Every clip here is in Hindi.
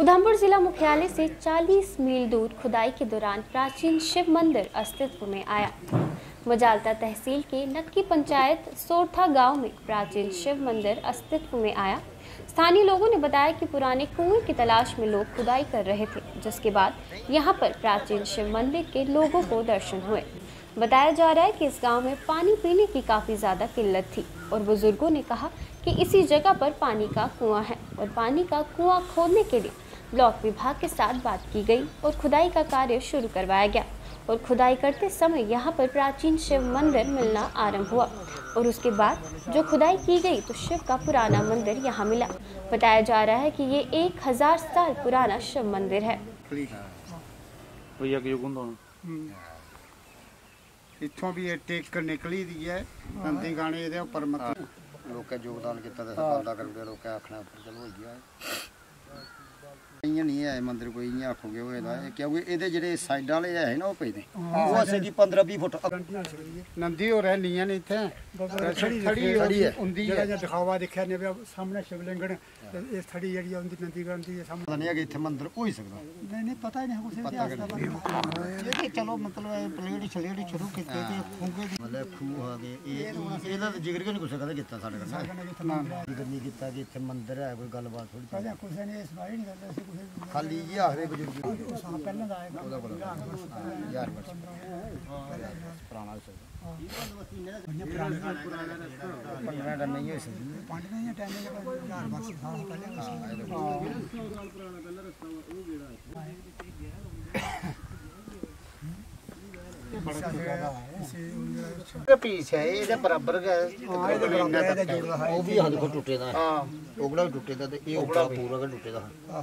उधमपुर जिला मुख्यालय से 40 मील दूर खुदाई के दौरान प्राचीन शिव मंदिर अस्तित्व में आया। मजालता तहसील के नक्की पंचायत सोरथा गाँव में प्राचीन शिव मंदिर अस्तित्व में आया। स्थानीय लोगों ने बताया कि पुराने कुएँ की तलाश में लोग खुदाई कर रहे थे, जिसके बाद यहाँ पर प्राचीन शिव मंदिर के लोगों को दर्शन हुए। बताया जा रहा है कि इस गाँव में पानी पीने की काफ़ी ज़्यादा किल्लत थी और बुज़ुर्गों ने कहा कि इसी जगह पर पानी का कुआँ है। और पानी का कुआँ खोदने के लिए ब्लॉक विभाग के साथ बात की गई और खुदाई का कार्य शुरू करवाया गया। और खुदाई करते समय यहाँ पर प्राचीन शिव मंदिर मिलना आरंभ हुआ और उसके बाद जो खुदाई की गई तो शिव का पुराना मंदिर यहाँ मिला। बताया जा रहा है कि ये एक हज़ार साल पुराना शिव मंदिर है। हम्म। भी ये टेक निकली दी है। हाँ। गाने ऊपर ਲੋਕਾਂ ਯੋਗਦਾਨ ਕੀਤਾ ਤੇ ਸਰਕਾਰ ਲੋਕਾਂ ਆਖਣਾ ਚਲੋ ਹੋਈ ਗਿਆ। ਨਹੀਂ ਹੈ ਮੰਦਿਰ ਕੋਈ ਇਆਂ ਆਖੋਗੇ ਉਹ ਇਹਦਾ। ਇਹ ਕਿਉਂਕਿ ਇਹਦੇ ਜਿਹੜੇ ਸਾਈਡਾਂ ਵਾਲੇ ਹੈ ਨਾ ਉਹ ਪਏ ਨੇ। ਉਹ ਅਸੇ ਕੀ 15 20 ਫੁੱਟ ਨੰਦੀ ਹੋ। ਰਹਿਣੀਆਂ ਨੇ ਇੱਥੇ। ਥੜੀ ਥੜੀ ਹੈ। ਹੁੰਦੀ ਜਿਹੜਾ ਹੈ। ਜਿਹਾ ਦਿਖਾਵਾ ਦੇਖਿਆ ਨੇ ਸਾਹਮਣੇ ਸ਼ਿਵਲਿੰਗਣ ਇਹ ਥੜੀ ਜਿਹੜੀ ਆਉਂਦੀ ਨੰਦੀ ਗਣ ਦੀ ਸਾਹਮਣੇ। ਪਤਾ ਨਹੀਂ ਹੈ ਕਿ ਇੱਥੇ ਮੰਦਿਰ ਹੋ ਹੀ ਸਕਦਾ। ਨਹੀਂ ਨਹੀਂ ਪਤਾ ਹੀ ਨਹੀਂ ਕੁਛ ਪਤਾ ਇਤਿਹਾਸ ਦਾ ਇਹ ਕਿ ਚਲੋ ਮਤਲਬ ਪਲੇੜੀ ਛਲੇੜੀ ਸ਼ੁਰੂ ਕੀਤੀ ਤੇ ਫੁੰਗੇ ਦੀ ਮਤਲਬ ਖੂਹ ਆ ਗਏ। ਇਹ ਇਹਦਾ ਤਾਂ ਜ਼ਿਕਰ ਕਿਉਂ ਨਹੀਂ ਕੁਛ ਕਦੇ ਕੀਤਾ ਸਾਡੇ ਨਾਲ? ਜ਼ਿਕਰ ਨਹੀਂ ਕੀਤਾ ਕਿ ਇੱਥੇ ਮੰਦਿਰ ਹੈ ਕੋਈ ਗੱਲਬਾਤ ਥੋੜੀ ਪਹਿਲਾਂ ਕੁਛ ਨੇ ਇਸ ਬਾਰੇ ਨਹੀਂ ਕਰਦੇ ਸੀ ਕੁਛ ਖਾਲੀ ਜੀ ਆਖਰੇ ਬਜ਼ੁਰਗ ਪਹਿਲਾਂ ਦਾ ਆਏਗਾ। ਉਹਦਾ ਬੜਾ ਯਾਰ ਹੈ ਸੀ ਪੰਜ ਦਾ ਹੈ ਉਹ ਜਿਹੜਾ ਹੈ। ਪੀਸ ਹੈ ਇਹਦੇ ਬਰਾਬਰ ਉਹ ਵੀ ਟੁੱਟੇ ਦਾ ਹਾਂ। ਟੁੱਟੇ ਤੇ ਇਹ ਉਗਲਾ ਪੂਰਾ ਟੁੱਟੇ ਦਾ ਹਾਂ।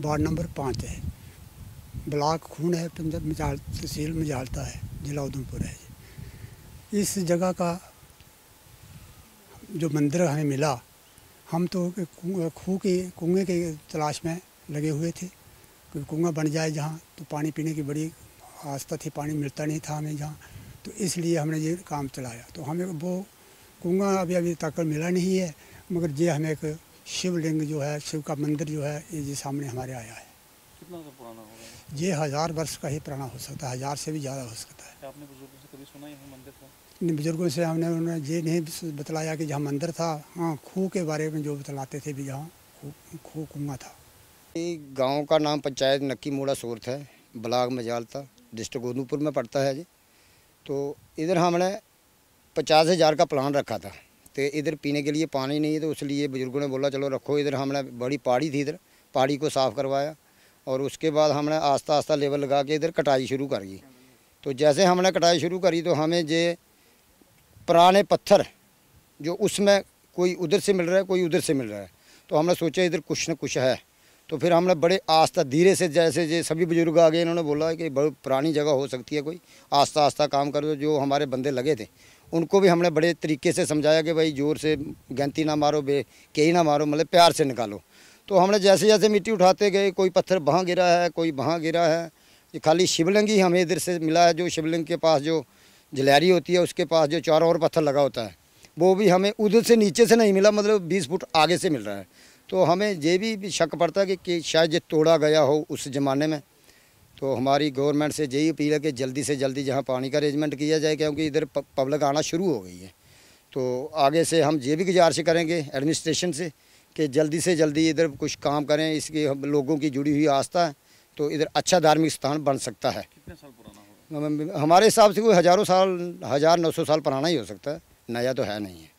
वार्ड नंबर पाँच है। ब्लॉक खून है, पंजाब मजाल, तहसील मजालता है, जिला उधमपुर है। इस जगह का जो मंदिर हमें मिला, हम तो खूह के, कुएँ के तलाश में लगे हुए थे। कोई कुआँ बन जाए जहाँ तो पानी पीने की बड़ी आस्था थी, पानी मिलता नहीं था हमें जहाँ तो इसलिए हमने ये काम चलाया। तो हमें वो कुआँ अभी अभी तक मिला नहीं है, मगर ये हमें एक शिवलिंग जो है शिव का मंदिर जो है ये जी सामने हमारे आया है। कितना सा पुराना होगा? ये हज़ार वर्ष का ही पुराना हो सकता है हज़ार से भी ज़्यादा हो सकता है। आपने बुज़ुर्गों से कभी सुना यहाँ मंदिर था इन बुज़ुर्गों से हमने उन्होंने ये नहीं बतलाया कि जहाँ मंदिर था हाँ खूह के बारे में जो बतलाते थे भी जहाँ खूह कुआँ था। ये गाँव का नाम पंचायत नक्की मोड़ा सोरथ है ब्लॉक मजालता डिस्ट्रिक्ट उधमपुर में पड़ता है जी तो इधर हमने पचास हज़ार का प्लान रखा था। तो इधर पीने के लिए पानी नहीं है तो इसलिए बुज़ुर्गों ने बोला, चलो रखो इधर। हमने बड़ी पहाड़ी थी इधर पहाड़ी को साफ़ करवाया और उसके बाद हमने आस्ता आस्ता लेवल लगा के इधर कटाई शुरू कर दी। तो जैसे हमने कटाई शुरू करी तो हमें जे पुराने पत्थर जो उसमें कोई उधर से मिल रहा है, कोई उधर से मिल रहा है। तो हमने सोचा इधर कुछ न कुछ है। तो फिर हमने बड़े आस्था, धीरे से जैसे ये सभी बुज़ुर्ग आ गए इन्होंने बोला कि बहुत पुरानी जगह हो सकती है कोई। आस्ता आस्ता काम करो जो हमारे बंदे लगे थे। उनको भी हमने बड़े तरीके से समझाया कि भाई ज़ोर से गंती ना मारो बे कई ना मारो मतलब प्यार से निकालो। तो हमने जैसे जैसे मिट्टी उठाते गए कोई पत्थर वहाँ गिरा है कोई वहाँ गिरा है ये खाली शिवलिंग ही हमें इधर से मिला है जो शिवलिंग के पास जो जलैरी होती है उसके पास जो चारों ओर पत्थर लगा होता है वो भी हमें उधर से नीचे से नहीं मिला मतलब बीस फुट आगे से मिल रहा है। तो हमें ये भी शक पड़ता है कि, कि शायद ये तोड़ा गया हो उस ज़माने में। तो हमारी गवर्नमेंट से यही अपील है कि जल्दी से जल्दी जहाँ पानी का अरेंजमेंट किया जाए क्योंकि इधर पब्लिक आना शुरू हो गई है। तो आगे से हम ये भी गुजारिश करेंगे एडमिनिस्ट्रेशन से कि जल्दी से जल्दी इधर कुछ काम करें इसके हम लोगों की जुड़ी हुई आस्था है तो इधर अच्छा धार्मिक स्थान बन सकता है। कितने साल पुराना हमारे हिसाब से कोई हज़ारों साल हज़ार नौ सौ साल पुराना ही हो सकता है नया तो है नहीं है।